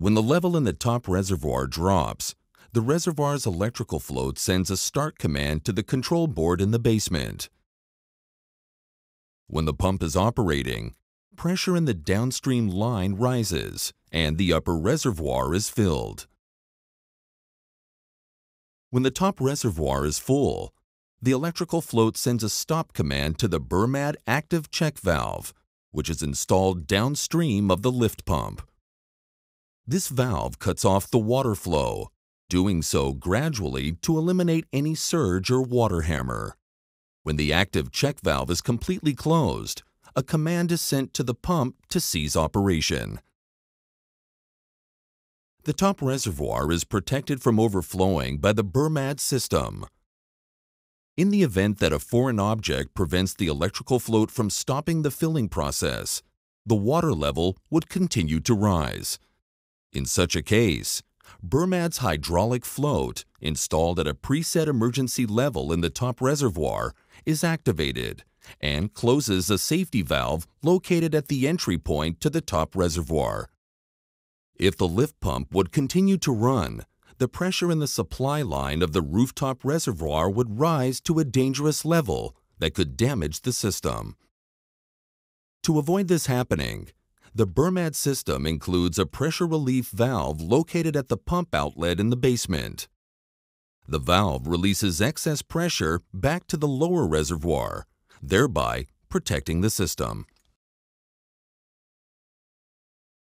When the level in the top reservoir drops, the reservoir's electrical float sends a start command to the control board in the basement. When the pump is operating, pressure in the downstream line rises and the upper reservoir is filled. When the top reservoir is full, the electrical float sends a stop command to the Bermad active check valve, which is installed downstream of the lift pump. This valve cuts off the water flow, doing so gradually to eliminate any surge or water hammer. When the active check valve is completely closed, a command is sent to the pump to cease operation. The top reservoir is protected from overflowing by the Bermad system. In the event that a foreign object prevents the electrical float from stopping the filling process, the water level would continue to rise. In such a case, Bermad's hydraulic float, installed at a preset emergency level in the top reservoir, is activated and closes a safety valve located at the entry point to the top reservoir. If the lift pump would continue to run, the pressure in the supply line of the rooftop reservoir would rise to a dangerous level that could damage the system. To avoid this happening, the Bermad system includes a pressure relief valve located at the pump outlet in the basement. The valve releases excess pressure back to the lower reservoir, thereby protecting the system.